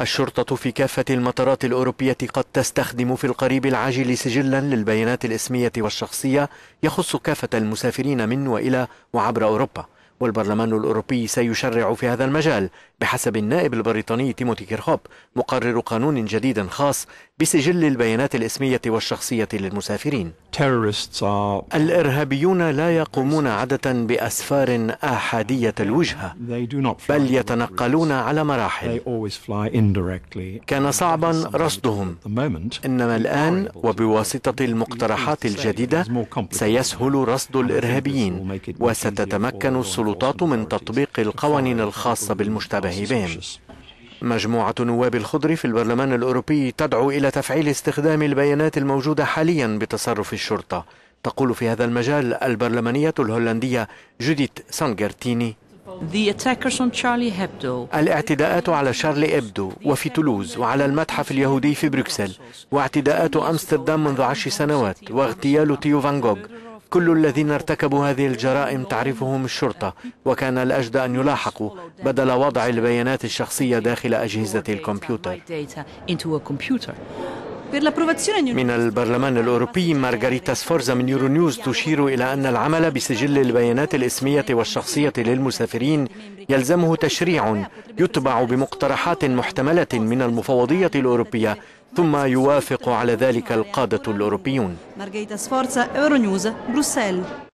الشرطة في كافة المطارات الأوروبية قد تستخدم في القريب العاجل سجلا للبيانات الإسمية والشخصية يخص كافة المسافرين من وإلى وعبر أوروبا. والبرلمان الأوروبي سيشرع في هذا المجال بحسب النائب البريطاني تيموثي كيرخوب مقرر قانون جديد خاص بسجل البيانات الإسمية والشخصية للمسافرين. الإرهابيون لا يقومون عادة بأسفار آحادية الوجهة بل يتنقلون على مراحل. كان صعبا رصدهم. إنما الآن وبواسطة المقترحات الجديدة سيسهل رصد الإرهابيين وستتمكن السلطات من تطبيق القوانين الخاصة بالمشتبه بهم. مجموعة نواب الخضر في البرلمان الأوروبي تدعو إلى تفعيل استخدام البيانات الموجودة حاليا بتصرف الشرطة. تقول في هذا المجال البرلمانية الهولندية جوديت سانجرتيني الاعتداءات على شارلي إبدو وفي تولوز وعلى المتحف اليهودي في بروكسل واعتداءات أمستردام منذ عشر سنوات واغتيال تيو فانغوغ كل الذين ارتكبوا هذه الجرائم تعرفهم الشرطة وكان الأجدى أن يلاحقوا بدل وضع البيانات الشخصية داخل أجهزة الكمبيوتر. من البرلمان الأوروبي مارغاريتا سفورزا من يورو نيوز تشير إلى أن العمل بسجل البيانات الإسمية والشخصية للمسافرين يلزمه تشريع يتبع بمقترحات محتملة من المفوضية الأوروبية ثم يوافق على ذلك القادة الأوروبيون.